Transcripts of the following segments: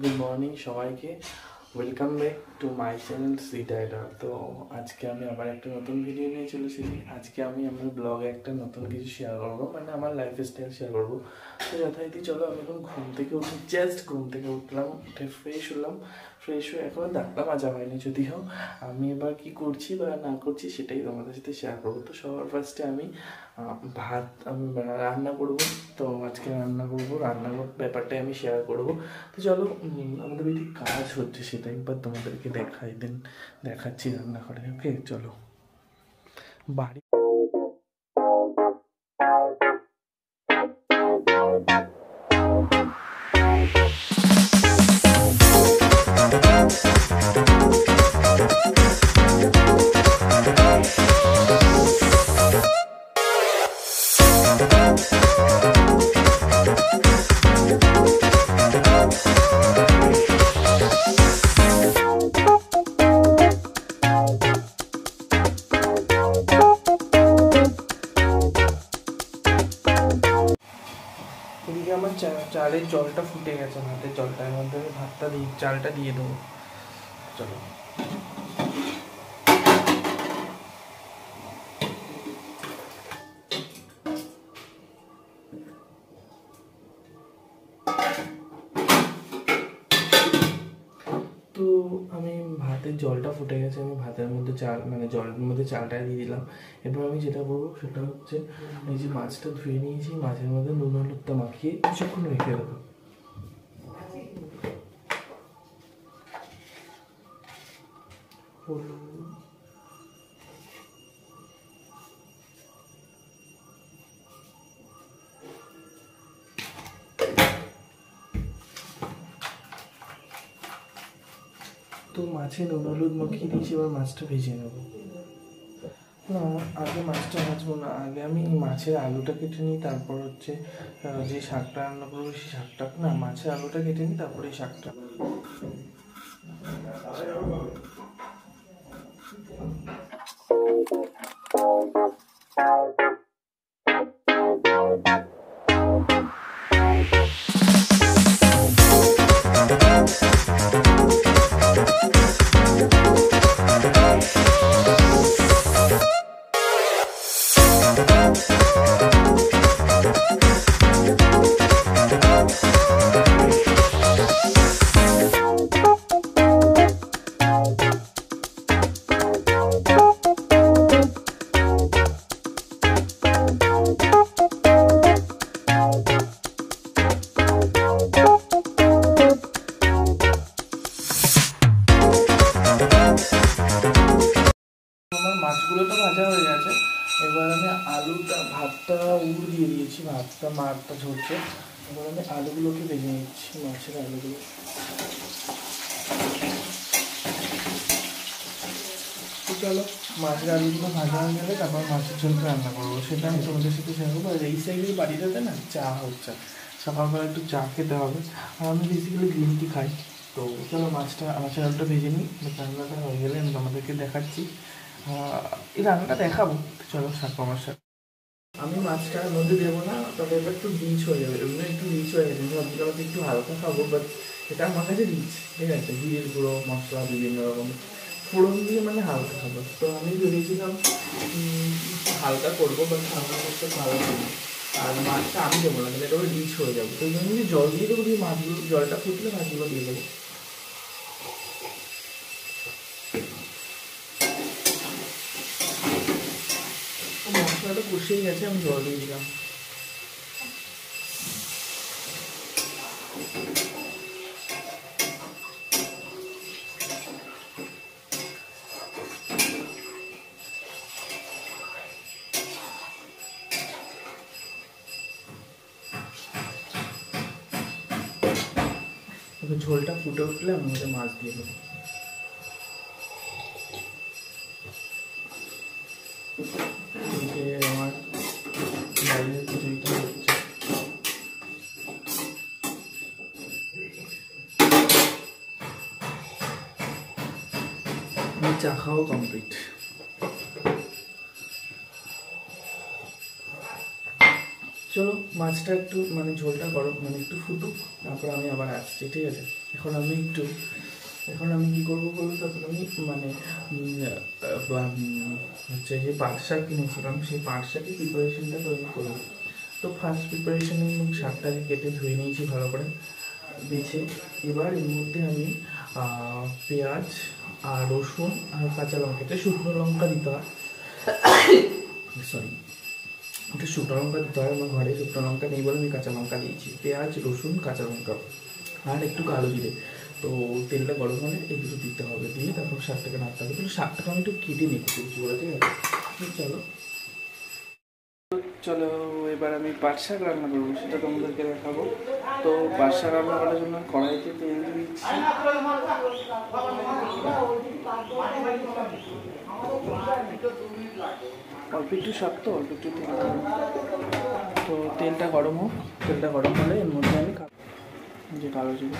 Good morning সবাইকে। Welcome back to my channel C ডাইডার তো আজকে আমি আবার একটা নতুন ভিডিও নিয়ে চলে আজকে আমি আমার ব্লগে একটা নতুন কিছু শেয়ার করব মানে আমার লাইফ স্টাইল শেয়ার করব। তো যথারীতি চলো, আমি এখন ঘুম থেকে উঠে জাস্ট ঘুম থেকে উঠলাম, উঠে ফ্রেশ হলাম। ফ্রেশ হয়ে এখনও দাঁতটা মাজা হয়নি যদিও। আমি এবার কি করছি বা না করছি সেটাই তোমাদের সাথে শেয়ার করব। তো সবার ফার্স্টে আমি ভাত, আমি রান্না করব। তো আজকে রান্না করব, রান্নার ব্যাপারটাই আমি শেয়ার করব। তো চলো আমাদের বাড়িতে কাজ হচ্ছে সেটা একবার তোমাদেরকে দেখাই দিন, দেখাচ্ছি রান্না রান্নাঘরে ওকে চলো। বাড়ি চালের জলটা ফুটে গেছে ভাতের জলটা এর মধ্যে ভাতটা দিই চালটা দিয়ে দেবো। চলো। ভাতের জলটা ফুটে গেছে আমি ভাতের মধ্যে চাল মানে জলের মধ্যে চালটা দিয়ে দিলাম। এবার আমি যেটা করব সেটা হচ্ছে এই যে মাছটা ধুয়ে নিয়েছি, মাছের মধ্যে নুন, হলুদটা মাখিয়ে কিছুক্ষণ রেখে দেবো। হলুদ তো মাছে নুন, হলুদ দিয়েছি এবার মাছটা ভেজে নেব। না, আগে মাছটা ভাজবো না, আগে আমি মাছের আলুটা কেটে নিই, তারপর হচ্ছে যে শাকটা রান্না করব, সেই শাকটা, না, মাছের আলুটা কেটে নিই, তারপরে এই শাকটা। আমার ভাতটা মারটা ঝরছে। এবার আমি আলুগুলোকে ভেজে নিচ্ছি, মাছের আলুগুলো। চলো, মাছের আলুগুলো ভাজা হয়ে গেলে তারপর মাছের ঝোলটা রান্না করব। সেটা আমি তোমাদের সাথে শেয়ার করব। আর এই সাইডের বাড়িটাতে না চা হচ্ছে। সকালবেলা একটু চা খেতে হবে। আর আমি বেসিক্যালি গ্রিন টি খাই। তো চলো, মাছটা, মাছের আলুটা ভেজে নিই। রান্নাটা হয়ে গেলে আমি তোমাদেরকে দেখাচ্ছি। এই রান্নাটা দেখাবো। চলো থাকো আমার সাথে। আমি মাছটার মধ্যে দেবো না, তবে এবার একটু রিচ হয়ে যাবে এমনি একটু রিচ হয়ে গেছে আমি ভাবছিলাম একটু হালকা খাব বাট এটা আমার কাছে রিচ ঠিক আছে? জিরের গুঁড়ো, মশলা, বিভিন্ন রকম। ফোড়ন দিয়ে মানে হালকা খাব। তো আমি ভেবেছিলাম হালকা করব বাট আমার কাছে ভালো হবে আর মাছটা আমি দেবো না, তাহলে এটা রিচ হয়ে যাবে। তো এই জন্য জল দিয়ে দেবো মাছগুলো, জলটা ফুটলে মাছগুলো দিয়ে দেবো তো মশলাটা গেছে আমি জল দিয়ে দিলাম। ঝোলটা ফুটে উঠলে আমি ওতে মাছ দিয়ে দেবো এদিকে আমার বাইরের খিচুড়িটা হচ্ছে আমার চা খাওয়া কমপ্লিট চলো, মাছটা একটু মানে ঝোলটা গরম মানে একটু ফুটুক, তারপর আমি আবার আসছি, ঠিক আছে? এখন আমি একটু, এখন আমি কী করব বলব তখন আমি মানে হচ্ছে যে পাট শাক কিনেছিলাম, সেই পাট শাকের প্রিপারেশনটা তৈরি করব। তো ফার্স্ট প্রিপারেশনে আমি শাকটাকে কেটে ধুয়ে নিয়েছি ভালো করে, বেছে। এবার এর মধ্যে আমি পেঁয়াজ আর রসুন আর কাঁচা লঙ্কা। এটা শুকনো লঙ্কা দিতে হয়। সরি ওটা শুকনো লঙ্কা দিতে হয় আমার ঘরে, শুকনো লঙ্কা নেই বলে আমি কাঁচা লঙ্কা দিয়েছি। পেঁয়াজ, রসুন, কাঁচা লঙ্কা আর একটু কালো জিরে। তো তেলটা গরম হলে এগুলো দিতে হবে। দিয়ে তারপর শাকটাকে নাড়তে হবে। কিন্তু শাকটাকে আমি একটু কেটে নিচ্ছি করে ঠিক আছে চলো। চলো এবার আমি পাট রান্না করব, সেটা তোমাদেরকে দেখাবো। তো শাক রান্না করার জন্য কড়াইতে তেল দিচ্ছি। অল্প একটু শক্ত, অল্প একটু তেল। তো তেলটা গরম হোক, তেলটা গরম হলে এর মধ্যে আমি যে কালো জিরে।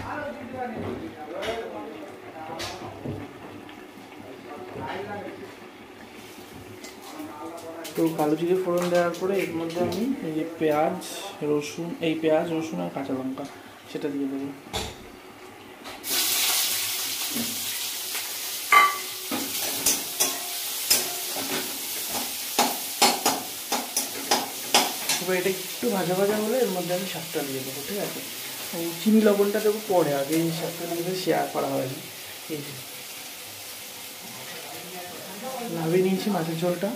তো কালো জিরে ফোড়ন দেওয়ার পরে এর মধ্যে আমি এই যে পেঁয়াজ, রসুন, এই পেঁয়াজ, রসুন আর কাঁচা লঙ্কা সেটা দিয়ে দেবো। এবার এটা একটু ভাজা ভাজা হলে এর মধ্যে আমি শাকটা দিয়ে দেবো, ঠিক আছে? চিনি লবণটা দেবো পরে, আগে এই শাকটা দিয়ে শেয়ার করা হয়নি। এই যে। নামিয়ে নিয়েছি মাছের ঝোলটা।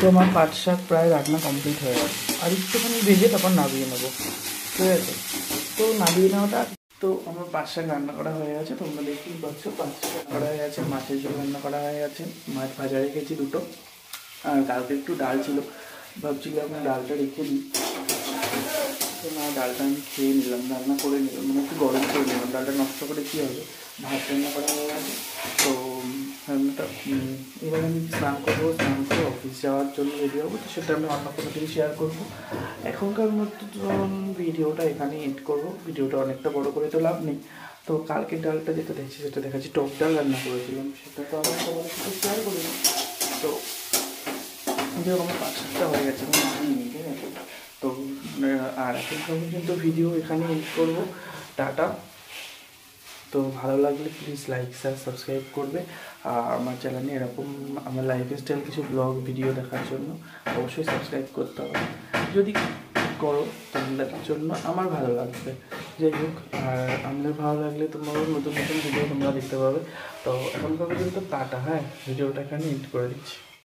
তো আমার পাট শাক প্রায় রান্না কমপ্লিট হয়ে গেছে। আর একটুখানি ভেজে তারপর নামিয়ে নেব। ঠিক আছে? তো নামিয়ে নেওয়াটা, তো আমার পাট শাক রান্না করা হয়ে গেছে। তোমরা দেখতেই পাচ্ছ, পাট শাক করা হয়ে গেছে, মাছের ঝোল রান্না করা হয়ে গেছে। মাছ ভাজা রেখেছি দুটো। আর কালকে একটু ডাল ছিল। ভাবছিলাম ডালটা রেখে দিই। তো না, ডালটা আমি খেয়ে নিলাম, রান্না করে নিলাম। মানে একটু গরম করে নিলাম। ডালটা নষ্ট করে কী হবে? ভাত রান্না করা হয়ে গেছে। তো রান্নাটা এবার আমি স্নান করব, স্নান করে অফিস যাওয়ার জন্য রেডি হব, তো সেটা আমি অন্য কোনো দিন শেয়ার করব। এখনকার মতো ভিডিওটা এখানে এড করব ভিডিওটা অনেকটা বড় করে তো লাভ নেই। তো কালকে ডালটা যেটা দেখছি, সেটা দেখাচ্ছি, টক ডাল রান্না করেছিলাম, সেটা তো আবার সবার সাথে শেয়ার করিনি। তো যেরকম আমার পাঁচটা হয়ে গেছে আমি আছে? তো আর এখন পর্যন্ত ভিডিও এখানে এড করব। টাটা। তো ভালো লাগলে প্লিজ লাইক শেয়ার সাবস্ক্রাইব করবে। আর আমার চ্যানেলে এরকম আমার লাইফস্টাইল কিছু ব্লগ ভিডিও দেখার জন্য অবশ্যই সাবস্ক্রাইব করতে হবে। যদি করো তোমাদের জন্য আমার ভালো লাগবে। যাই হোক, আর আমাদের ভালো লাগলে তোমারও নতুন নতুন ভিডিও তোমরা দেখতে পাবে। তো এখন পর্যন্ত টাটা হ্যাঁ? ভিডিওটা এখানে এড করে দিচ্ছি।